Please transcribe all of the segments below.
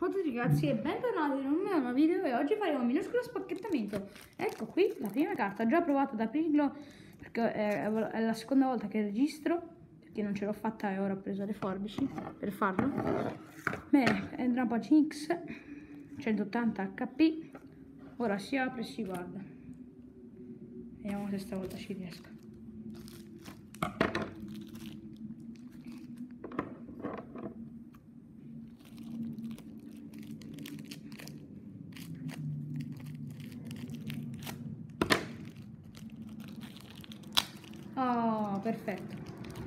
Ciao a tutti ragazzi e bentornati in un nuovo video e oggi faremo un minuscolo spacchettamento. Ecco qui la prima carta, ho già provato ad aprirlo perché è, la seconda volta che registro Perché non ce l'ho fatta e ora ho preso le forbici per farlo. Bene, è un Rampage X 180 HP Ora si apre e si guarda. Vediamo se stavolta ci riesco Oh, perfetto.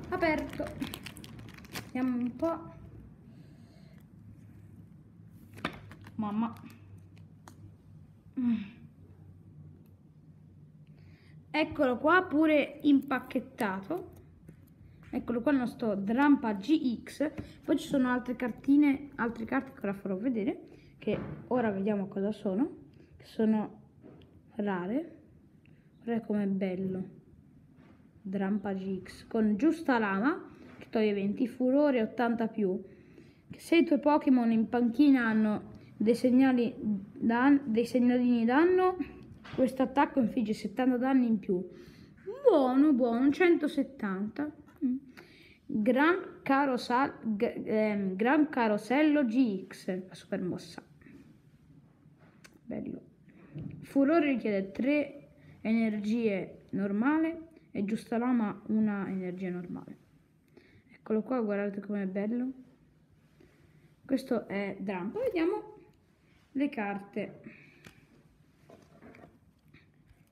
Aperto. Vediamo un po'. Mamma. Mm. Eccolo qua, pure impacchettato. Eccolo qua il nostro Drampa GX. Poi ci sono altre cartine, altre carte che ora farò vedere, che ora vediamo cosa sono. Che sono rare. Guarda com'è bello. Drampage X con giusta lama che toglie 20, furore 80 più. Se i tuoi Pokémon in panchina hanno dei, segnali dan dei segnalini danno, questo attacco infligge 70 danni in più. Buono, buono, 170. Mm. Gran, Carosal, eh, Gran Carosello GX, la super mossa. Bello. Furore richiede 3 energie normale e giusta lama una energia normale. Eccolo qua, guardate com'è bello. Questo è Drum. Poi vediamo le carte.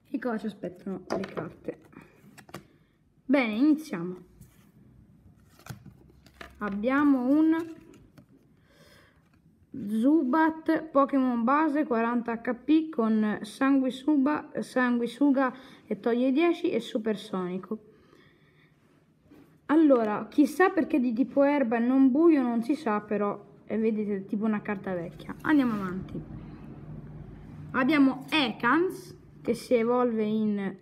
E cosa ci aspettano le carte? Bene, iniziamo. Abbiamo un Zubat Pokémon base 40 HP con Sanguisuga, Sanguisuga e toglie 10 e Supersonico. Allora, chissà perché di tipo erba e non buio non si sa però, e vedete tipo una carta vecchia. Andiamo avanti. Abbiamo Ekans che si evolve in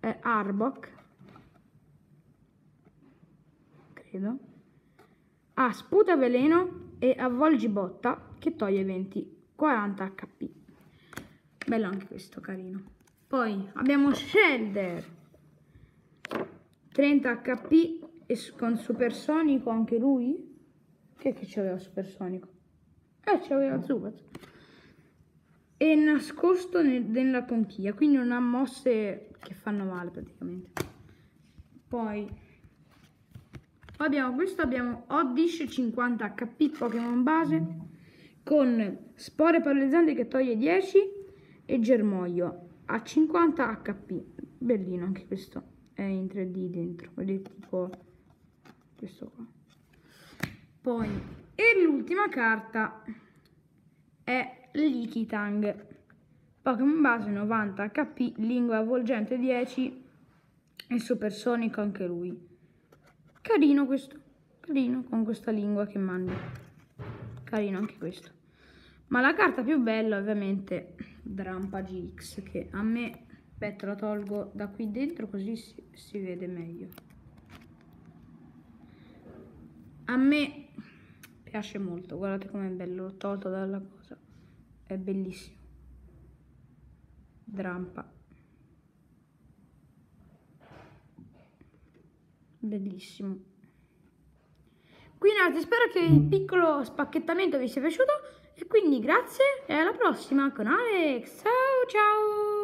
eh, Arbok. Credo. Ah, sputa veleno e avvolgi botta che toglie 20, 40 HP. Bello anche questo, carino. Poi abbiamo Shelder, 30 HP e con supersonico anche lui. Che che c'aveva supersonico? Eh, c'aveva Zubat. E nascosto nel, nella conchiglia, quindi non ha mosse che fanno male praticamente. Poi abbiamo questo, abbiamo Oddish 50 HP Pokémon base con spore paralizzanti che toglie 10 e germoglio a 50 HP. Bellino anche questo, è in 3D dentro, vedete tipo questo qua. Poi, e l'ultima carta è Likitang. Pokémon base 90 HP, lingua avvolgente 10 e supersonico anche lui. Carino questo, carino con questa lingua che mandi. Carino anche questo. Ma la carta più bella ovviamente Drampa GX che a me, aspetta la tolgo da qui dentro così si, si vede meglio. A me piace molto, guardate com'è bello, l'ho tolto dalla cosa, è bellissimo. Drampa. Bellissimo. Quindi ragazzi spero che il piccolo spacchettamento vi sia piaciuto e quindi grazie e alla prossima con Alex. Ciao ciao!